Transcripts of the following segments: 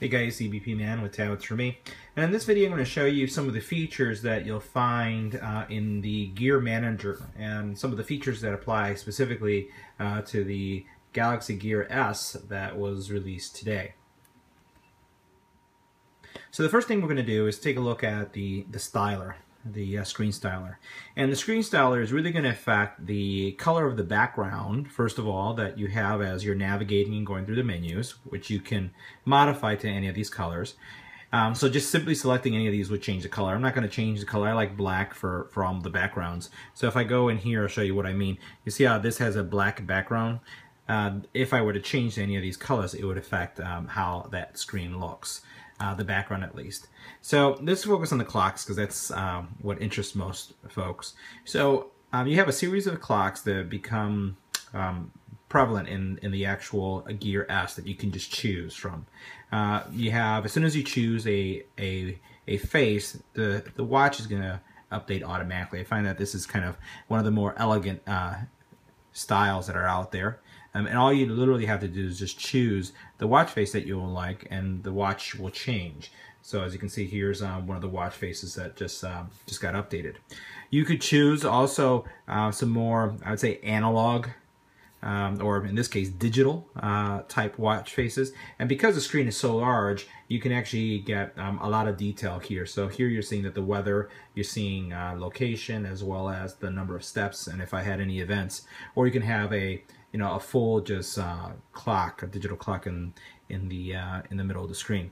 Hey guys, EBP Man with Tablets for Me. And in this video I'm going to show you some of the features that you'll find uh, in the Gear Manager and some of the features that apply specifically uh, to the Galaxy Gear S that was released today. So the first thing we're going to do is take a look at the, the styler the uh, screen styler. And the screen styler is really going to affect the color of the background, first of all, that you have as you're navigating and going through the menus, which you can modify to any of these colors. Um, so just simply selecting any of these would change the color. I'm not going to change the color. I like black for, for all the backgrounds. So if I go in here, I'll show you what I mean. You see how this has a black background? Uh, if I were to change any of these colors, it would affect um, how that screen looks uh, the background at least. So let's focus on the clocks because that's um, what interests most folks. So um, you have a series of clocks that become um, prevalent in, in the actual Gear S that you can just choose from. Uh, you have, as soon as you choose a, a, a face, the, the watch is going to update automatically. I find that this is kind of one of the more elegant uh, styles that are out there. Um, and all you literally have to do is just choose the watch face that you will like and the watch will change. So as you can see, here's um, one of the watch faces that just um, just got updated. You could choose also uh, some more, I would say, analog um, or in this case digital uh, type watch faces. And because the screen is so large you can actually get um, a lot of detail here. So here you're seeing that the weather you're seeing uh, location as well as the number of steps and if I had any events. Or you can have a you know a full just uh, clock a digital clock in in the uh, in the middle of the screen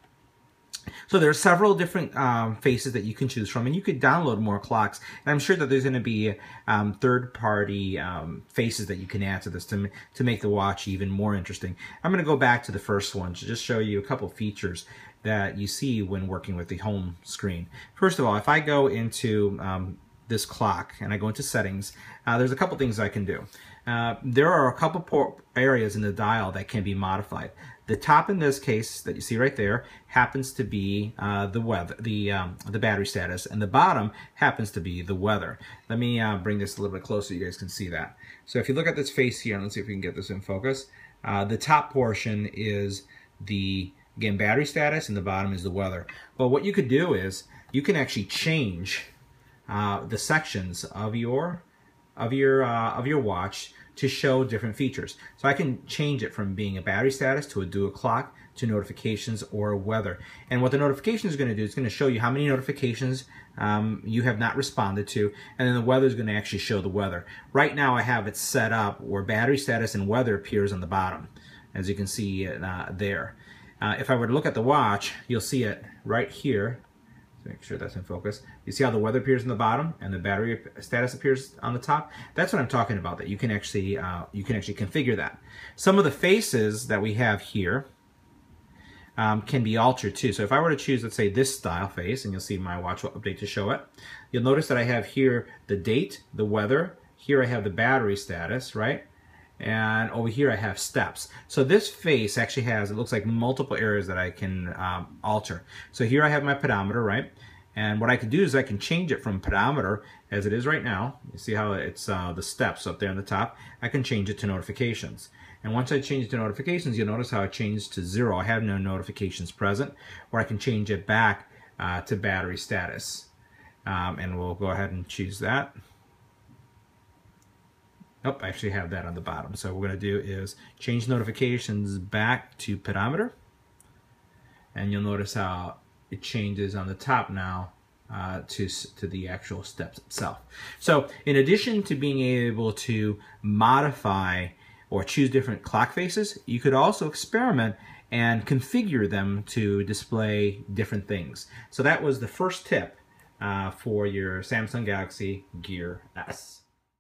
so there are several different um, faces that you can choose from, and you could download more clocks. And I'm sure that there's going to be um, third-party um, faces that you can add to this to, to make the watch even more interesting. I'm going to go back to the first one to just show you a couple features that you see when working with the home screen. First of all, if I go into um, this clock and I go into settings, uh, there's a couple things I can do. Uh, there are a couple areas in the dial that can be modified. The top in this case that you see right there happens to be uh, the weather, the um, the battery status, and the bottom happens to be the weather. Let me uh, bring this a little bit closer so you guys can see that. So if you look at this face here, let's see if we can get this in focus. Uh, the top portion is the again battery status, and the bottom is the weather. But what you could do is you can actually change uh, the sections of your of your uh, of your watch to show different features. So I can change it from being a battery status to a dual clock to notifications or weather. And what the notification is going to do is going to show you how many notifications um, you have not responded to, and then the weather is going to actually show the weather. Right now I have it set up where battery status and weather appears on the bottom, as you can see uh, there. Uh, if I were to look at the watch, you'll see it right here make sure that's in focus. You see how the weather appears in the bottom and the battery status appears on the top? That's what I'm talking about, that you can actually, uh, you can actually configure that. Some of the faces that we have here um, can be altered too. So if I were to choose, let's say this style face, and you'll see my watch will update to show it, you'll notice that I have here the date, the weather, here I have the battery status, right? And over here I have steps. So this face actually has, it looks like multiple areas that I can um, alter. So here I have my pedometer, right? And what I can do is I can change it from pedometer as it is right now. You see how it's uh, the steps up there on the top. I can change it to notifications. And once I change it to notifications, you'll notice how it changed to zero. I have no notifications present. Or I can change it back uh, to battery status. Um, and we'll go ahead and choose that. Oh, I actually have that on the bottom. So what we're going to do is change notifications back to pedometer. And you'll notice how it changes on the top now uh, to, to the actual steps itself. So in addition to being able to modify or choose different clock faces, you could also experiment and configure them to display different things. So that was the first tip uh, for your Samsung Galaxy Gear S.